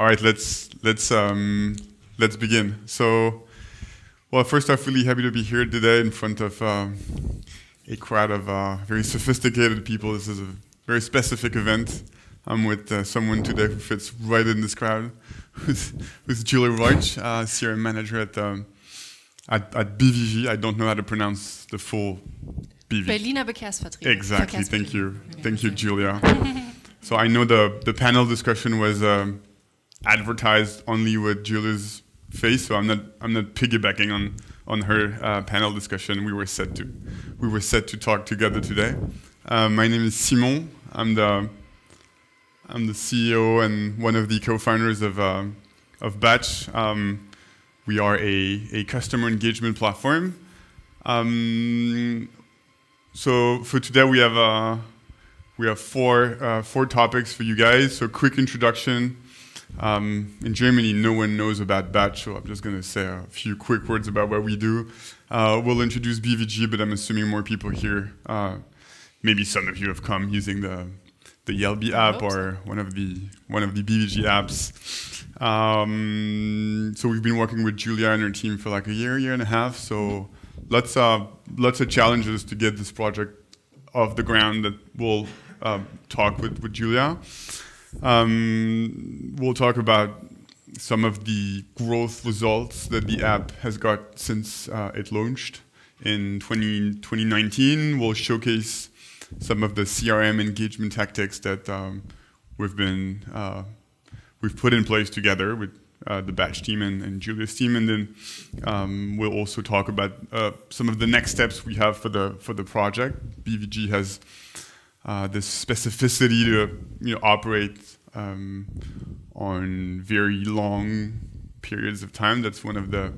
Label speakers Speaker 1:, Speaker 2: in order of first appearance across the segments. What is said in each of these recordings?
Speaker 1: All right, let's let's um, let's begin. So, well, first off, really happy to be here today in front of uh, a crowd of uh, very sophisticated people. This is a very specific event. I'm with uh, someone today who fits right in this crowd, who's, who's Julia Roitsch, uh, CRM manager at, um, at, at BVG. I don't know how to pronounce the full BVG.
Speaker 2: Berliner Verkehrsvertretung.
Speaker 1: Exactly. Thank you. Thank you, Julia. so I know the, the panel discussion was um, advertised only with Julia's face, so I'm not I'm not piggybacking on on her uh, panel discussion. We were set to we were set to talk together today. Uh, my name is Simon. I'm the I'm the CEO and one of the co-founders of uh, of Batch. Um, we are a, a customer engagement platform. Um, so for today we have uh, we have four uh, four topics for you guys. So quick introduction. Um, in Germany, no one knows about Batch, so I'm just going to say a few quick words about what we do. Uh, we'll introduce BVG, but I'm assuming more people here. Uh, maybe some of you have come using the the Jelbi app or one of the one of the BVG apps. Um, so we've been working with Julia and her team for like a year, year and a half. So lots of lots of challenges to get this project off the ground that we'll uh, talk with with Julia. Um, we'll talk about some of the growth results that the app has got since uh, it launched in 20, 2019. We'll showcase some of the CRM engagement tactics that um, we've been uh, we've put in place together with uh, the batch team and, and, Julia's team, and then um, we'll also talk about uh, some of the next steps we have for the for the project. BVG has uh, this specificity to you know operate um, on very long periods of time. That's one of the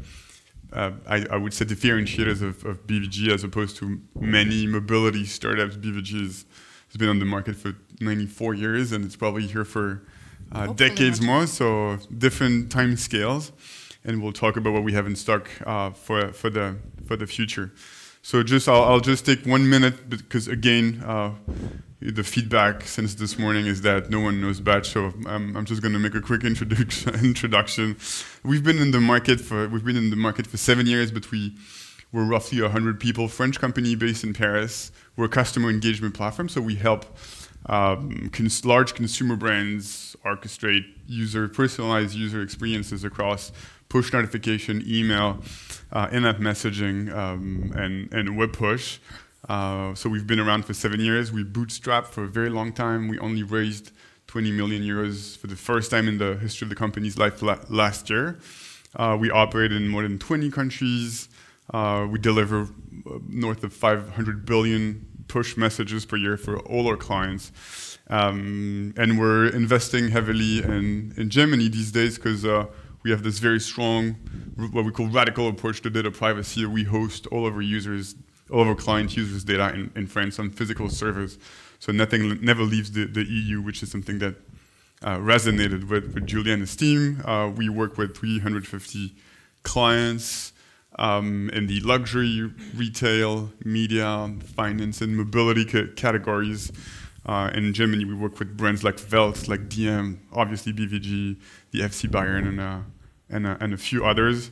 Speaker 1: uh, I, I, would say differentiators of, of BVG as opposed to many mobility startups. BVG is, has been on the market for 94 years and it's probably here for uh, decades more, so different time scales. And we'll talk about what we have in stock uh, for, for, the, for the future. So just I'll, I'll just take one minute because again, uh, the feedback since this morning is that no one knows Batch, so I'm, I'm just going to make a quick introduction. introduction. We've been in the market for we've been in the market for seven years, but we we're roughly 100 people, French company based in Paris. We're a customer engagement platform, so we help um, cons large consumer brands orchestrate user personalized user experiences across push notification, email, uh, in-app messaging, um, and, and web push. Uh, so we've been around for seven years. We bootstrapped for a very long time. We only raised 20 million euros for the first time in the history of the company's life la last year. Uh, we operate in more than 20 countries. Uh, we deliver uh, north of 500 billion push messages per year for all our clients. Um, and we're investing heavily in, in Germany these days because uh, we have this very strong, what we call radical approach to data privacy. We host all of our users all of our client users data in, in France on physical servers. So nothing never leaves the, the EU, which is something that uh, resonated with, with Julia and his team. Uh, we work with 350 clients um, in the luxury, retail, media, finance, and mobility categories. Uh, in Germany, we work with brands like Welt, like DM, obviously BVG, the FC Bayern, and, uh, and, uh, and a few others.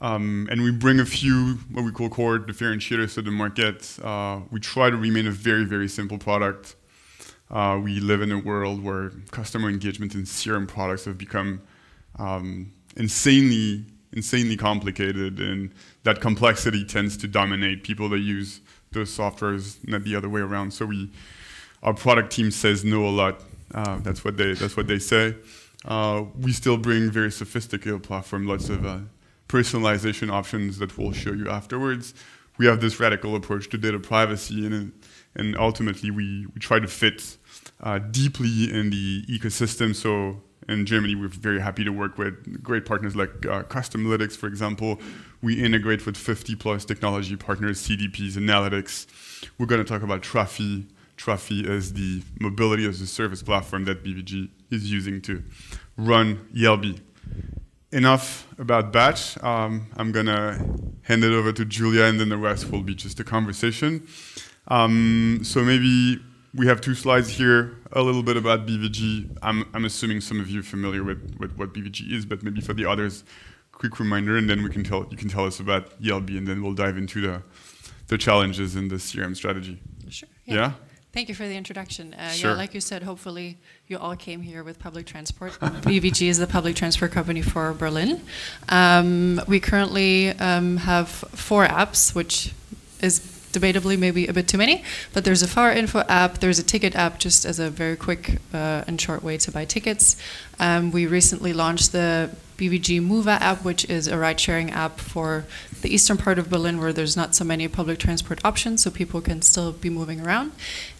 Speaker 1: Um, and we bring a few what we call core differentiators to the market. Uh, we try to remain a very, very simple product. Uh, we live in a world where customer engagement and CRM products have become um, insanely, insanely complicated, and that complexity tends to dominate people that use those softwares, not the other way around. So we, our product team says no a lot. Uh, that's what they, that's what they say. Uh, we still bring very sophisticated platform, lots of uh, personalization options that we'll show you afterwards. We have this radical approach to data privacy, and, and ultimately we, we try to fit uh, deeply in the ecosystem. So in Germany, we're very happy to work with great partners like uh, Customlytics, for example. We integrate with 50 plus technology partners, CDPs, analytics. We're going to talk about Trafi. Trafi as the mobility as a service platform that BVG is using to run Jelbi. enough about batch. Um, I'm gonna hand it over to Julia, and then the rest will be just a conversation. Um, so maybe we have two slides here. A little bit about BVG. I'm I'm assuming some of you are familiar with, with what BVG is, but maybe for the others, quick reminder, and then we can tell you can tell us about Jelbi, and then we'll dive into the the challenges in the CRM strategy.
Speaker 2: Sure.
Speaker 1: Yeah.
Speaker 2: Thank you for the introduction. Uh,
Speaker 1: Sure.
Speaker 2: Yeah, like you said, hopefully you all came here with public transport. BVG is the public transport company for Berlin. Um, we currently um, have four apps, which is debatably maybe a bit too many, but there's a Fahrinfo app, there's a ticket app just as a very quick uh, and short way to buy tickets. Um, we recently launched the BVG Muva app, which is a ride sharing app for the eastern part of Berlin where there's not so many public transport options, so people can still be moving around.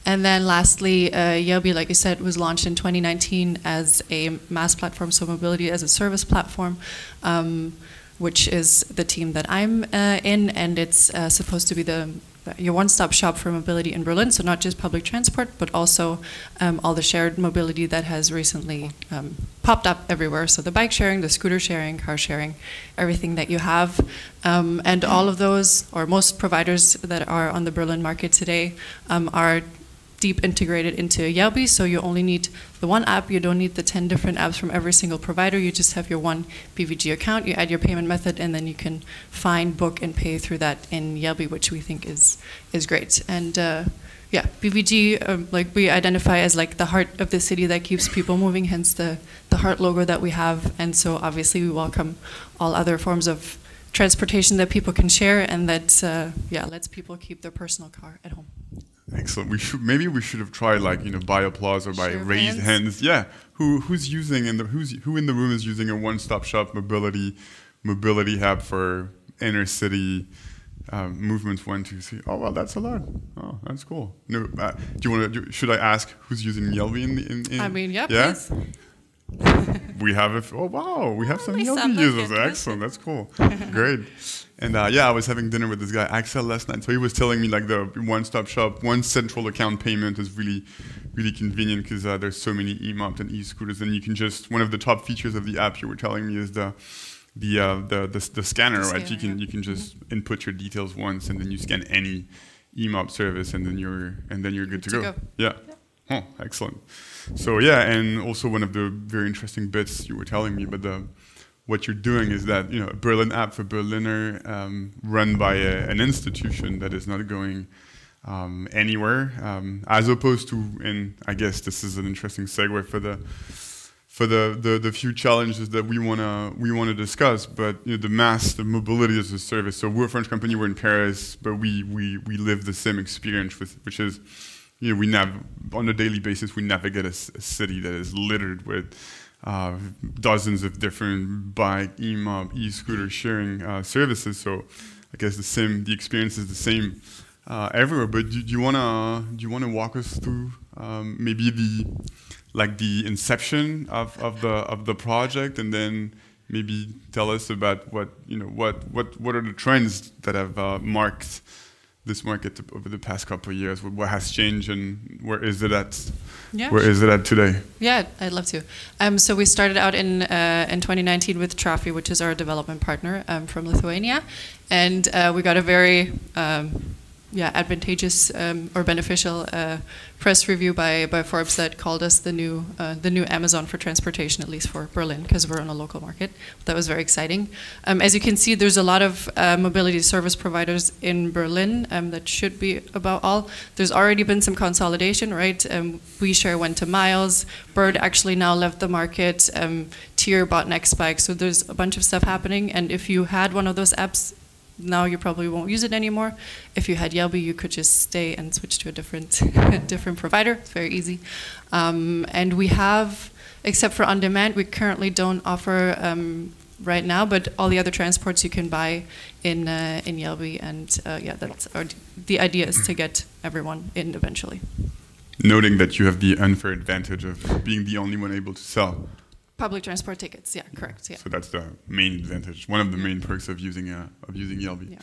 Speaker 2: And then lastly, uh, Jelbi, like you said, was launched in 2019 as a MaaS platform, so mobility as a service platform. Um, which is the team that I'm uh, in, and it's uh, supposed to be the your one-stop shop for mobility in Berlin. So not just public transport, but also um, all the shared mobility that has recently um, popped up everywhere. So the bike sharing, the scooter sharing, car sharing, everything that you have, um, and all of those, or most providers that are on the Berlin market today, um, are deep integrated into Jelbi, so you only need the one app. You don't need the 10 different apps from every single provider. You just have your one BVG account. You add your payment method, and then you can find, book, and pay through that in Jelbi, which we think is is great. And uh, yeah, BVG, um, like we identify as like the heart of the city that keeps people moving. Hence the the heart logo that we have. And so obviously we welcome all other forms of transportation that people can share, and that uh, yeah lets people keep their personal car at home.
Speaker 1: Excellent. We should maybe we should have tried like you know by applause or by
Speaker 2: of
Speaker 1: raised
Speaker 2: hands.
Speaker 1: hands. Yeah. Who who's using in the who's who in the room is using a one-stop shop mobility mobility hub for inner city um, movements one two three. Oh well, that's a lot. Oh, that's cool. No, uh, do you want to? Should I ask who's using Jelbi in the? In, in,
Speaker 2: I mean, yeah,
Speaker 1: yeah.
Speaker 2: please.
Speaker 1: We have a f- oh wow, we have some
Speaker 2: we Jelbi
Speaker 1: users. Excellent, that's cool, great. And uh, yeah, I was having dinner with this guy Axel last night. So he was telling me like the one-stop shop, one central account payment is really, really convenient because uh, there's so many e-mops and e-scooters, and you can just one of the top features of the app you were telling me is the the uh, the, the the scanner,
Speaker 2: The
Speaker 1: right? You can you can just input your details once, and then you scan any e-mop service, and then you're and then you're good, to,
Speaker 2: to
Speaker 1: go.
Speaker 2: go.
Speaker 1: Yeah. Oh, excellent. So yeah, and also one of the very interesting bits you were telling me, but the what you're doing is that you know a Berlin app for Berliner, um, run by a, an institution that is not going um, anywhere, um, as opposed to, and I guess this is an interesting segue for the for the, the, the few challenges that we wanna we wanna discuss, but you know, the MaaS, the mobility as a service. So we're a French company, we're in Paris, but we we, we live the same experience, with, which is you know we nav on a daily basis we navigate a city that is littered with uh, dozens of different bike, e-mob, e-scooter sharing uh, services. So I guess the same the experience is the same uh, everywhere. But do, do you wanna do you wanna walk us through um, maybe the like the inception of, of the of the project and then maybe tell us about what you know what what what are the trends that have uh, marked this market over the past couple of years what, has changed and where is it at
Speaker 2: Yeah.
Speaker 1: where is it at today
Speaker 2: Yeah, I'd love to. Um, so we started out in uh, in 2019 with Trafi, which is our development partner um, from Lithuania, and uh, we got a very um, yeah advantageous um, or beneficial uh, press review by, by Forbes that called us the new uh, the new Amazon for transportation, at least for Berlin, because we're on a local market. That was very exciting. Um, as you can see, there's a lot of uh, mobility service providers in Berlin. Um, that should be about all. There's already been some consolidation, right? Um, we share went to Miles. Bird actually now left the market. Um, Tier bought Nextbike. So there's a bunch of stuff happening. And if you had one of those apps, now you probably won't use it anymore. If you had Jelbi, you could just stay and switch to a different different provider. It's very easy. Um, and we have, except for on demand, we currently don't offer um, right now, but all the other transports you can buy in uh, in Yelby. And uh, yeah, that's our, the idea is to get everyone in eventually.
Speaker 1: noting that you have the unfair advantage of being the only one able to sell
Speaker 2: Public transport tickets, yeah, correct, yeah.
Speaker 1: so that's the main advantage one of the main perks of using uh, of using Jelbi
Speaker 2: Yeah.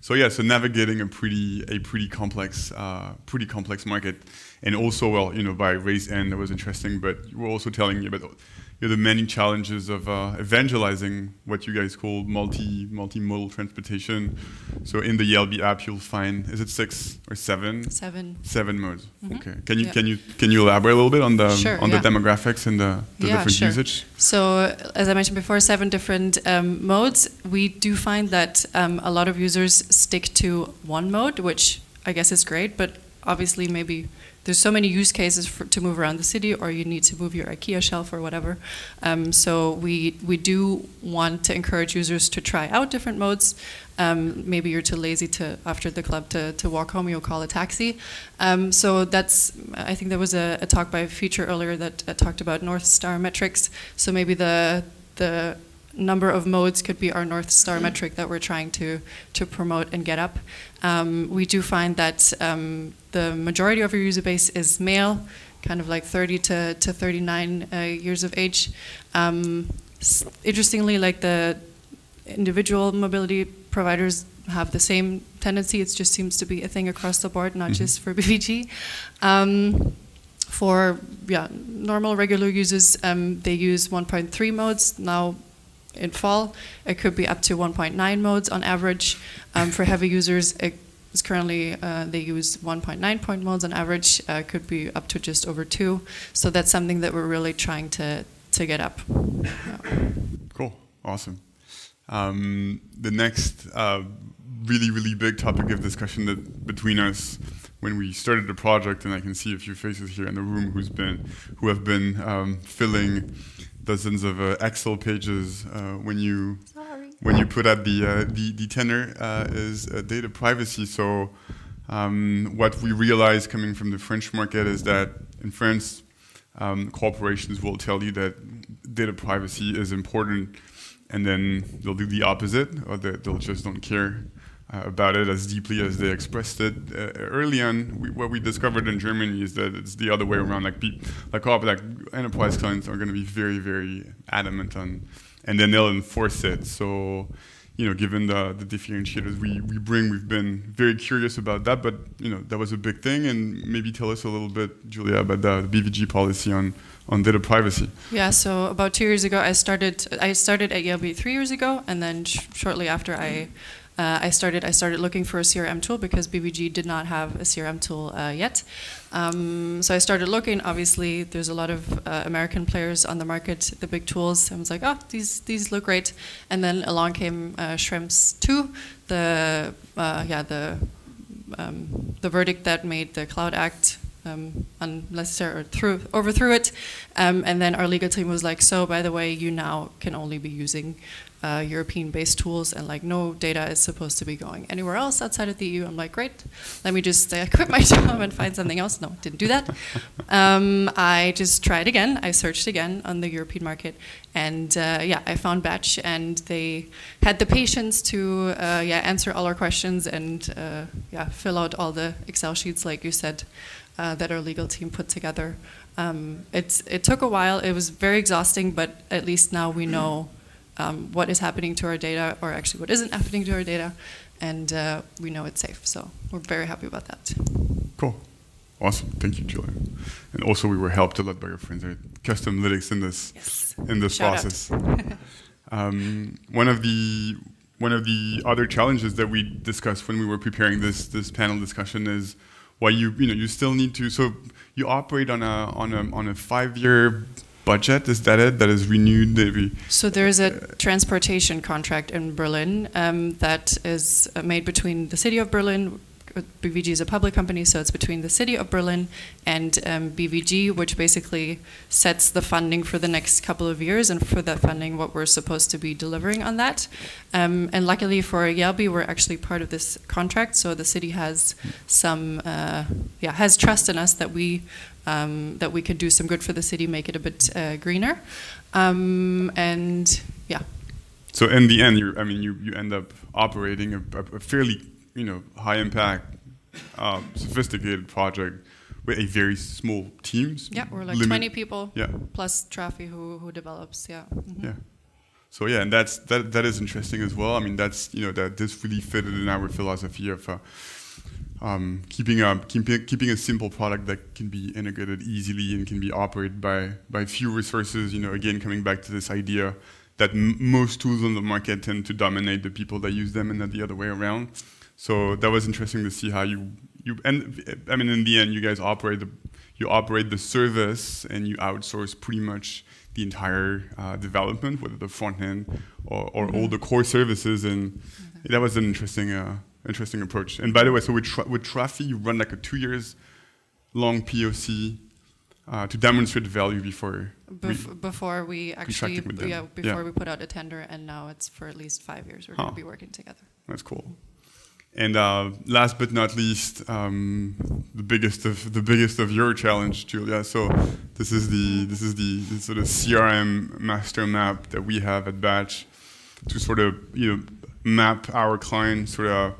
Speaker 1: So yeah, so navigating a pretty a pretty complex uh, pretty complex market, and also well, you know, by race end that was interesting. But you were also telling me about you know, the many challenges of uh, evangelizing what you guys call multi multimodal transportation. So in the Jelbi app, you'll find is it six or seven?
Speaker 2: Seven.
Speaker 1: Seven modes.
Speaker 2: Mhm.
Speaker 1: Okay. Can you
Speaker 2: Yeah.
Speaker 1: can you can you elaborate a little bit on the
Speaker 2: Sure,
Speaker 1: on
Speaker 2: yeah.
Speaker 1: the demographics and the, the
Speaker 2: Yeah,
Speaker 1: different
Speaker 2: sure.
Speaker 1: usage?
Speaker 2: So, as I mentioned before, seven different um, modes. We do find that um, a lot of users stick to one mode, which I guess is great, but obviously, maybe there's so many use cases for, to move around the city, or you need to move your IKEA shelf or whatever. Um, so, we, we do want to encourage users to try out different modes. Um, maybe you're too lazy to after the club to, to walk home, you'll call a taxi. Um, so that's I think there was a, a talk by Phiture earlier that uh, talked about North Star metrics. So maybe the the number of modes could be our North Star metric that we're trying to to promote and get up. Um, we do find that um, the majority of our user base is male, kind of like 30 to, to 39 uh, years of age. Um, s- interestingly, like the individual mobility providers have the same tendency. It just seems to be a thing across the board, not
Speaker 1: Mhm.
Speaker 2: just for BVG. Um, for yeah, normal regular users, um, they use 1.3 modes now. In fall, it could be up to 1.9 modes on average. Um, for heavy users, it is currently uh, they use 1.9 point modes on average. Uh, could be up to just over two. So that's something that we're really trying to to get up. Yeah.
Speaker 1: Cool. Awesome. Um, the next uh, really, really big topic of discussion that between us when we started the project, and I can see a few faces here in the room who's been, who have been um, filling dozens of uh, Excel pages uh, when you when you put out the uh, the, the tender uh, is uh, data privacy. So um, what we realize coming from the French market is that in France, um, corporations will tell you that data privacy is important, and then they'll do the opposite, or they, they'll just don't care uh, about it as deeply as they expressed it uh, early on. We, what we discovered in Germany is that it's the other way around. Like, pe- like, like enterprise clients are going to be very, very adamant on, and then they'll enforce it. So, you know, given the, the differentiators we, we bring, we've been very curious about that. But you know, that was a big thing. And maybe tell us a little bit, Julia, about the, the BVG policy on on data privacy.
Speaker 2: Yeah, so about two years ago, I started. I started at Yale three years ago, and then sh- shortly after, I uh, I started. I started looking for a CRM tool because BVG did not have a CRM tool uh, yet. Um, so I started looking. Obviously, there's a lot of uh, American players on the market, the big tools. I was like, oh, these these look great. And then along came uh, Schrems two, the uh, yeah the um, the verdict that made the Cloud Act um, unnecessary or threw, overthrew it. Um, and then our legal team was like, so by the way, you now can only be using uh, European-based tools, and like no data is supposed to be going anywhere else outside of the EU. I'm like, great, let me just uh, quit my job and find something else. No, didn't do that. Um, I just tried again. I searched again on the European market, and uh, yeah, I found Batch, and they had the patience to uh, yeah answer all our questions and uh, yeah fill out all the Excel sheets, like you said, uh, that our legal team put together. Um, it's it took a while. It was very exhausting, but at least now we know um, what is happening to our data, or actually what isn't happening to our data, and uh, we know it's safe. So we're very happy about that.
Speaker 1: Cool. Awesome. Thank you, Julia. And also, we were helped a lot by your friends at Customlytics in this
Speaker 2: Yes.
Speaker 1: in this
Speaker 2: Shout
Speaker 1: process. um, one of the one of the other challenges that we discussed when we were preparing this this panel discussion is why you you know you still need to so you operate on a on a on a five year budget is that it that is renewed every
Speaker 2: So there's a transportation contract in Berlin um, that is uh, made between the city of Berlin. BVG is a public company, so it's between the city of Berlin and um, BVG, which basically sets the funding for the next couple of years, and for that funding, what we're supposed to be delivering on that. Um, and luckily for Jelbi, we're actually part of this contract, so the city has some, uh, yeah, has trust in us that we um, that we could do some good for the city, make it a bit uh, greener. Um, and yeah,
Speaker 1: so in the end you I mean you you end up operating a, a fairly you know high impact um, sophisticated project with a very small teams
Speaker 2: yeah, we're like
Speaker 1: limit-
Speaker 2: 20 people
Speaker 1: yeah
Speaker 2: plus Trafi who, who develops. Yeah. Mhm.
Speaker 1: Yeah. So yeah, and that's that that is interesting as well. I mean, that's you know that this really fitted in our philosophy of uh, um, keeping a keeping, keeping a simple product that can be integrated easily and can be operated by by few resources. You know, again coming back to this idea that most tools on the market tend to dominate the people that use them and not the other way around. So that was interesting to see how you you and I mean in the end you guys operate the you operate the service and you outsource pretty much the entire uh, development, whether the front end or, or mm -hmm. all the core services, and mm -hmm. that was an interesting uh, interesting approach. And by the way, so with tra with Trafi, you run like a two years long POC uh, to demonstrate value before
Speaker 2: Bef we before we actually yeah before yeah. we put out a tender, and now it's for at least five years we're huh. going to be working together.
Speaker 1: That's cool. And uh, last but not least, um, the biggest of the biggest of your challenge, Julia. So this is the this is the, the, sort of CRM master map that we have at Batch to sort of you know map our client sort of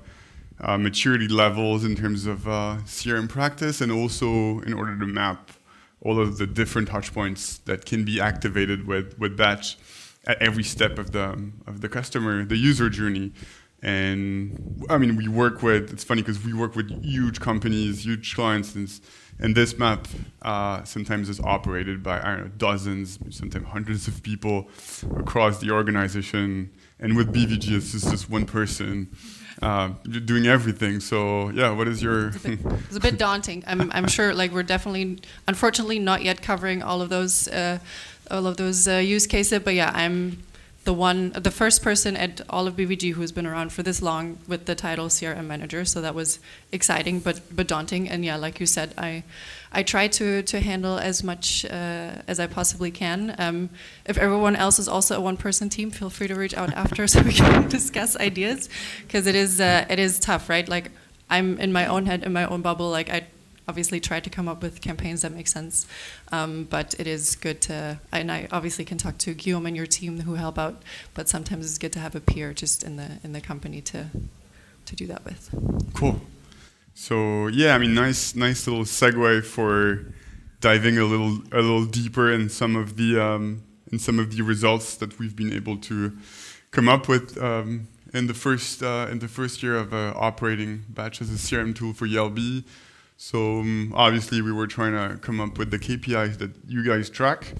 Speaker 1: uh, maturity levels in terms of uh, CRM practice, and also in order to map all of the different touch points that can be activated with with Batch at every step of the of the customer, the user journey. And I mean, we work with, it's funny because we work with huge companies, huge clients, and, and this map uh, sometimes is operated by, I don't know, dozens, sometimes hundreds of people across the organization. And with BVG, it's just, one person uh, doing everything. So yeah, what is your?
Speaker 2: It's a bit, it's a bit daunting. I'm, I'm sure. Like we're definitely, unfortunately, not yet covering all of those, uh, all of those uh, use cases. But yeah, I'm the one, the first person at all of BVG who's been around for this long with the title CRM manager. So that was exciting, but but daunting. And yeah, like you said, I I try to to handle as much uh, as I possibly can. Um, if everyone else is also a one-person team, feel free to reach out after so we can discuss ideas, because it is uh, it is tough, right? Like I'm in my own head, in my own bubble. Like I obviously try to come up with campaigns that make sense. Um, but it is good to, and I obviously can talk to Guillaume and your team who help out. But sometimes it's good to have a peer just in the in the company to to do that with.
Speaker 1: Cool. So yeah, I mean, nice nice little segue for diving a little a little deeper in some of the um, in some of the results that we've been able to come up with um, in the first uh, in the first year of uh, operating batch as a CRM tool for Jelbi. So um, obviously we were trying to come up with the KPIs that you guys track.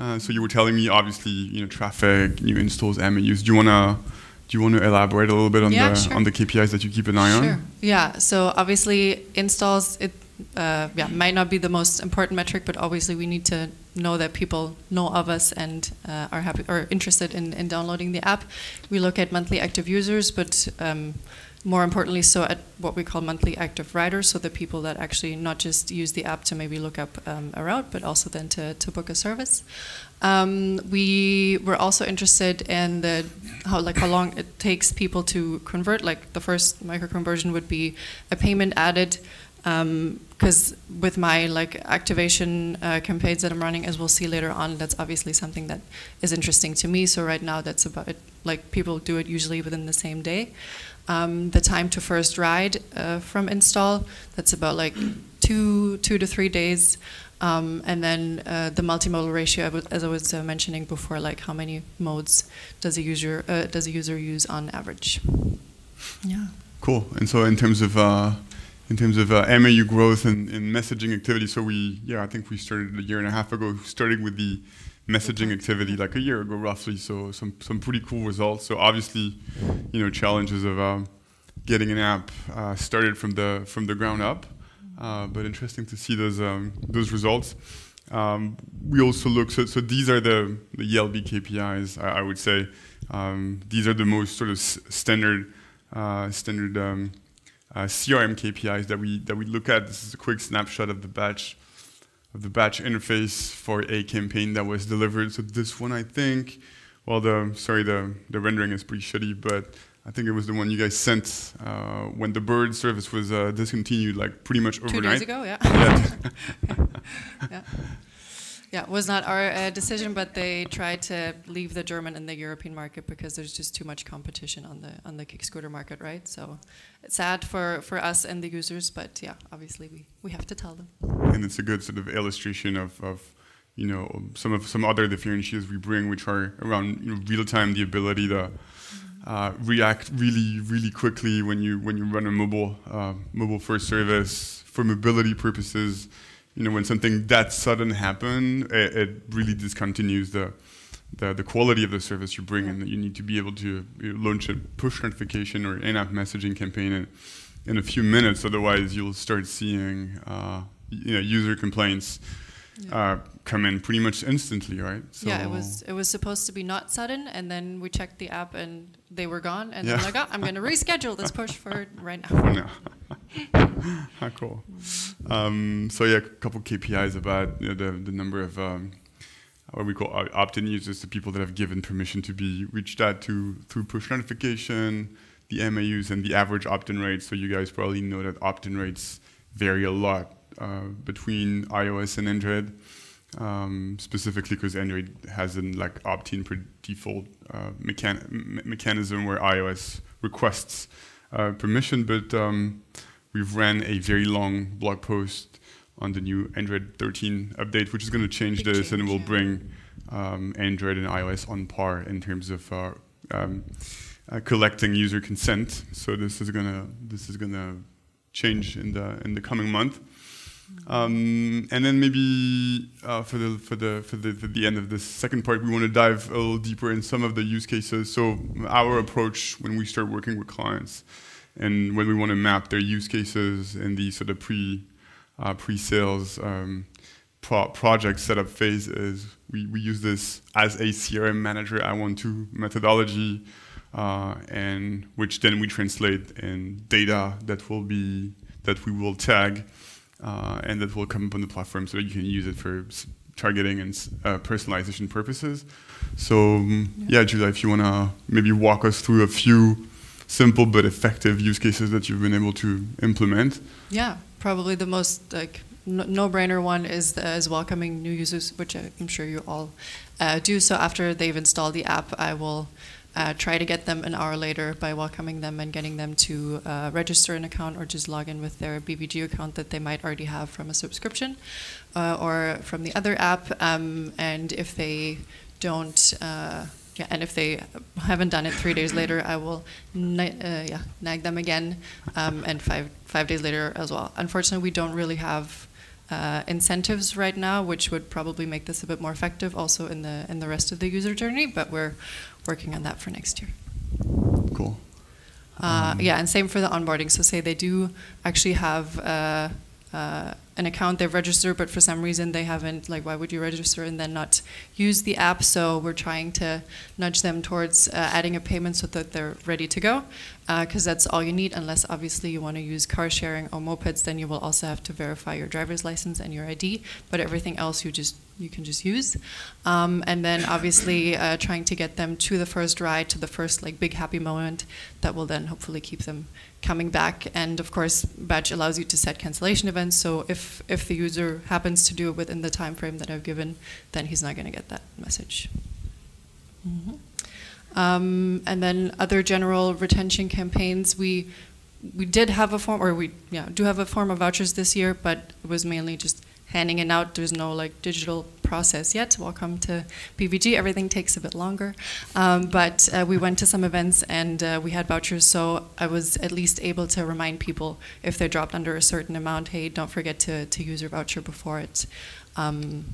Speaker 1: Uh, so you were telling me obviously you know traffic, new installs, MAUs. Do you wanna do you want to elaborate a little bit on yeah, the sure. on the KPIs that you keep an eye
Speaker 2: sure. on? Yeah. So obviously installs it uh, yeah might not be the most important metric, but obviously we need to know that people know of us and uh, are happy or interested in, in downloading the app. We look at monthly active users, but um, more importantly, so at what we call monthly active riders, so the people that actually not just use the app to maybe look up um, a route, but also then to, to book a service. Um, we were also interested in the how like how long it takes people to convert. Like the first micro conversion would be a payment added because um, with my like activation uh, campaigns that I'm running, as we'll see later on, that's obviously something that is interesting to me. So right now, that's about it, like people do it usually within the same day. Um, the time to first ride uh, from install, that's about like two two to three days. Um, and then uh, the multimodal ratio, as I was uh, mentioning before, like how many modes does a user uh, does a user use on average?
Speaker 1: Yeah. Cool. And so in terms of uh, in terms of uh, MAU growth and, and, messaging activity. So we, yeah, I think we started a year and a half ago, starting with the messaging activity like a year ago roughly. So some some pretty cool results. So obviously, you know, challenges of um, getting an app uh, started from the from the ground up, uh, but interesting to see those um, those results. Um, we also look so so these are the the Jelbi KPIs. I, I would say um, these are the most sort of standard uh, standard um, uh, CRM KPIs that we that we look at. This is a quick snapshot of the batch of the batch interface for a campaign that was delivered. So this one, I think, well, the sorry, the the rendering is pretty shitty, but I think it was the one you guys sent uh, when the bird service was uh, discontinued, like pretty much overnight. Two
Speaker 2: days ago, yeah. yeah. yeah. Yeah, it was not our uh, decision, but they tried to leave the German and the European market because there's just too much competition on the on the kick scooter market, right? So it's sad for, for us and the users, but yeah, obviously we, we have to tell them.
Speaker 1: And it's a good sort of illustration of, of you know some of some other differentiators we bring, which are around you know, real time, the ability to uh, react really, really quickly when you when you run a mobile uh, mobile first service for mobility purposes. You know, when something that sudden happen, it, it really discontinues the, the the quality of the service you bring, and you need to be able to launch a push notification or in-app messaging campaign in, in a few minutes. Otherwise, you'll start seeing uh, you know user complaints yeah. uh, come in pretty much instantly, right?
Speaker 2: So yeah, it was it was supposed to be not sudden, and then we checked the app and they were gone, and yeah. then like, oh, I'm going to reschedule this push for right now.
Speaker 1: Yeah. Ah, cool. Um, so yeah, a couple KPIs about you know, the the number of um, what we call opt-in users, the people that have given permission to be reached out to through push notification, the MAUs, and the average opt-in rate. So you guys probably know that opt-in rates vary a lot uh, between iOS and Android, um, specifically because Android has an like opt-in per default uh, mechan me mechanism where iOS requests uh, permission, but um, we've ran a very long blog post on the new Android 13 update, which is going to change Big this change, and will yeah. bring um, Android and iOS on par in terms of uh, um, uh, collecting user consent. So this is gonna this is gonna change in the in the coming month. Um, and then maybe uh, for the for the for the for the end of the second part, we want to dive a little deeper in some of the use cases. So our approach when we start working with clients, and when we want to map their use cases in the sort of pre uh, pre-sales um, pro project setup phase, is we, we use this as a CRM manager I want to methodology, uh, and which then we translate in data that will be that we will tag uh, and that will come up on the platform so that you can use it for targeting and uh, personalization purposes. So um, yeah, Julia, if you want to maybe walk us through a few simple but effective use cases that you've been able to implement.
Speaker 2: Yeah, probably the most like no-brainer one is is welcoming new users, which I'm sure you all uh, do. So after they've installed the app, I will uh, try to get them an hour later by welcoming them and getting them to uh, register an account or just log in with their BVG account that they might already have from a subscription uh, or from the other app. Um, and if they don't, uh, yeah, and if they haven't done it three days later, I will uh, yeah, nag them again, um, and five five days later as well. Unfortunately, we don't really have uh, incentives right now, which would probably make this a bit more effective also in the in the rest of the user journey. But we're working on that for next year.
Speaker 1: Cool.
Speaker 2: Uh, um, yeah, and same for the onboarding. So say they do actually have uh, an account they've registered, but for some reason they haven't, like, why would you register and then not use the app? So we're trying to nudge them towards uh, adding a payment so that they're ready to go, because uh, that's all you need, unless obviously you want to use car sharing or mopeds, then you will also have to verify your driver's license and your ID, but everything else you just you can just use. Um, and then obviously uh, trying to get them to the first ride, to the first like big happy moment that will then hopefully keep them coming back. And of course, Batch allows you to set cancellation events. So if, if the user happens to do it within the time frame that I've given, then he's not going to get that message. Mm -hmm. um, and then other general retention campaigns, we we did have a form, or we yeah do have a form of vouchers this year, but it was mainly just handing it out. There's no like digital process yet. Welcome to BVG. Everything takes a bit longer. Um, but uh, we went to some events and uh, we had vouchers, so I was at least able to remind people if they dropped under a certain amount, hey, don't forget to, to use your voucher before it. Um,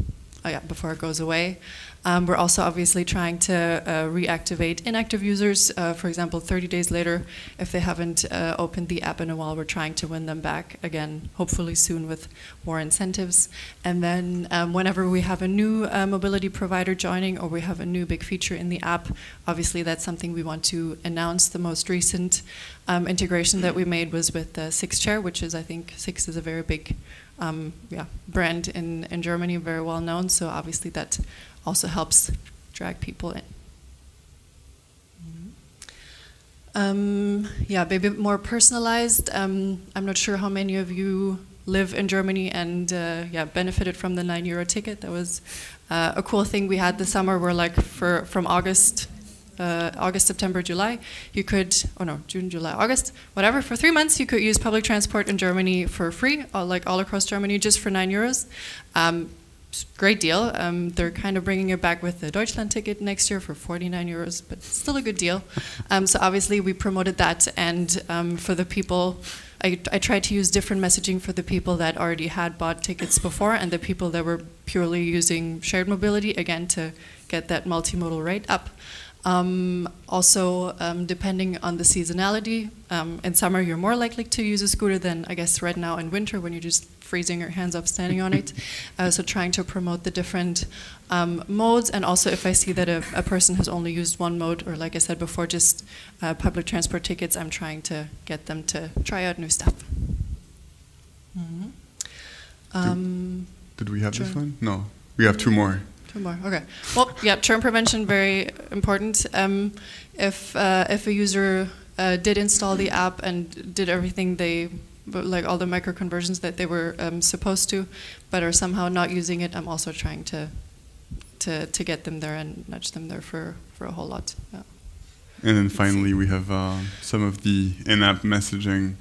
Speaker 2: oh yeah, before it goes away. Um, we're also obviously trying to uh, reactivate inactive users. Uh, for example, 30 days later, if they haven't uh, opened the app in a while, we're trying to win them back again, hopefully soon with more incentives. And then um, whenever we have a new uh, mobility provider joining or we have a new big feature in the app, obviously that's something we want to announce. The most recent um, integration that we made was with uh, Chair, which is, I think, Sixt is a very big um, yeah, brand in, in Germany, very well known. So obviously that also helps drag people in. Um, yeah, maybe more personalized. Um, I'm not sure how many of you live in Germany and uh, yeah benefited from the nine euro ticket. That was uh, a cool thing we had this summer. Where like for from August uh, August, September, July, you could, oh no, June, July, August, whatever, for three months you could use public transport in Germany for free, all, like all across Germany, just for nine euros. Um, great deal. Um, they're kind of bringing it back with the Deutschland ticket next year for 49 euros, but still a good deal. Um, so obviously we promoted that, and um, for the people, I, I tried to use different messaging for the people that already had bought tickets before, and the people that were purely using shared mobility again to get that multimodal rate up. Um, also, um, depending on the seasonality, um, in summer you're more likely to use a scooter than I guess right now in winter when you're just freezing your hands up standing on it. Uh, so trying to promote the different um, modes, and also if I see that a, a, person has only used one mode, or like I said before, just uh, public transport tickets, I'm trying to get them to try out new stuff. Mm -hmm.
Speaker 1: did, did, we have this one? No, we have two more.
Speaker 2: Two more. Okay. Well, yeah, churn prevention very important. Um, if uh, if a user uh, did install the app and did everything they like all the micro conversions that they were um, supposed to, but are somehow not using it, I'm also trying to to to get them there and nudge them there for for a whole lot. Yeah.
Speaker 1: And then finally, we have uh, some of the in-app messaging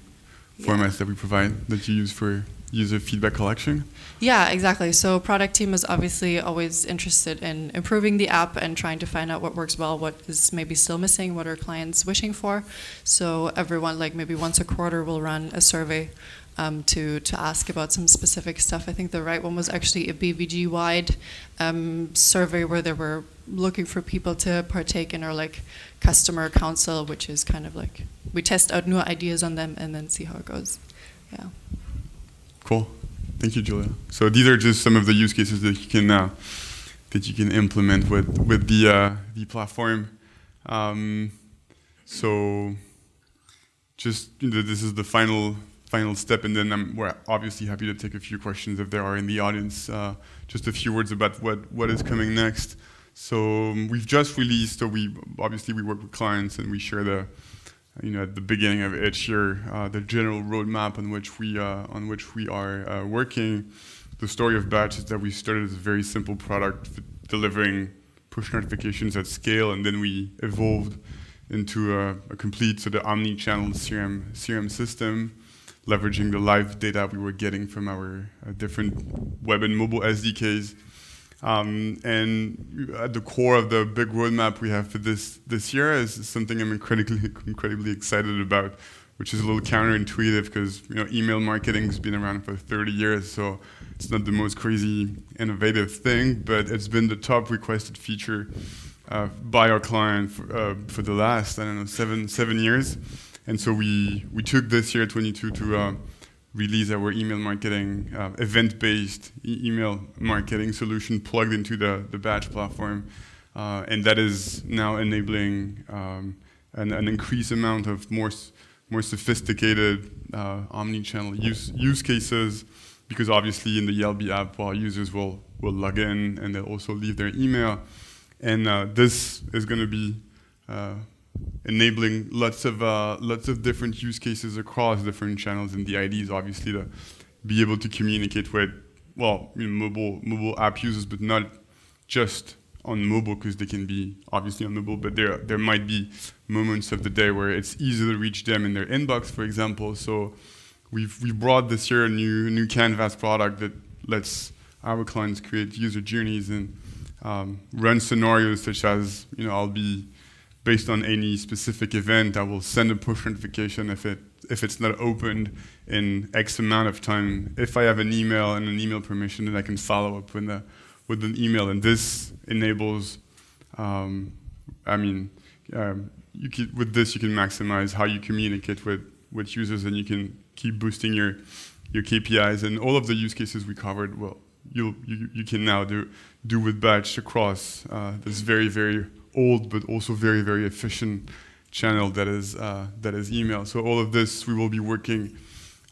Speaker 1: yeah. formats that we provide that you use for user feedback collection?
Speaker 2: Yeah, exactly. So product team is obviously always interested in improving the app and trying to find out what works well, what is maybe still missing, what are clients wishing for. So everyone, like maybe once a quarter, will run a survey um, to to ask about some specific stuff. I think the right one was actually a BVG wide um, survey where they were looking for people to partake in our like customer council, which is kind of like we test out new ideas on them and then see how it goes. Yeah.
Speaker 1: Cool. Thank you, Julia. So these are just some of the use cases that you can uh, that you can implement with with the uh, the platform. Um, so just this is the final final step, and then I'm, we're obviously happy to take a few questions if there are in the audience. Uh, just a few words about what what is coming next. So um, we've just released. So we obviously we work with clients and we share the you know, at the beginning of each year, uh, the general roadmap on which we uh, on which we are uh, working. The story of Batch is that we started as a very simple product delivering push notifications at scale, and then we evolved into a, a complete sort of omni-channel CRM CRM system, leveraging the live data we were getting from our uh, different web and mobile SDKs um, and at the core of the big roadmap we have for this this year is something I'm incredibly incredibly excited about, which is a little counterintuitive because you know email marketing has been around for 30 years, so it's not the most crazy innovative thing, but it's been the top requested feature uh, by our client for, uh, for the last I don't know seven seven years, and so we we took this year 22 to uh, release our email marketing uh, event-based e email marketing solution plugged into the, the batch platform. Uh, and that is now enabling um, an, an increased amount of more, more sophisticated uh, omni-channel use, use cases because obviously in the Jelbi app, while users will, will log in and they'll also leave their email. And uh, this is going to be uh, enabling lots of uh, lots of different use cases across different channels. And the idea is obviously to be able to communicate with well, you know, mobile mobile app users, but not just on mobile because they can be obviously on mobile, but there there might be moments of the day where it's easy to reach them in their inbox, for example. So we've we brought this year a new new Canvas product that lets our clients create user journeys and um, run scenarios such as you know I'll be based on any specific event, I will send a push notification if it if it's not opened in X amount of time. If I have an email and an email permission, then I can follow up with the with an email, and this enables. Um, I mean, um, you with this you can maximize how you communicate with with users, and you can keep boosting your your KPIs and all of the use cases we covered. Well, you you you can now do do with Batch across uh, this very very old but also very very efficient channel that is uh, that is email. So all of this we will be working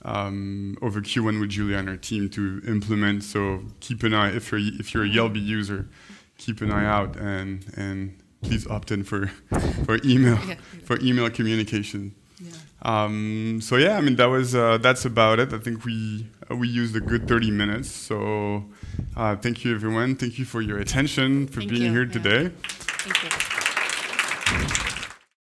Speaker 1: um, over Q1 with Julia and her team to implement. So keep an eye if you're if you're a Jelbi user, keep an eye out and and please opt in for for email yeah. for email communication. Yeah. Um, so yeah, I mean that was uh, that's about it. I think we uh, we used a good 30 minutes. So uh, thank you everyone. Thank you for your attention for
Speaker 2: thank
Speaker 1: being
Speaker 2: you.
Speaker 1: here
Speaker 2: yeah.
Speaker 1: today.
Speaker 2: Thank you.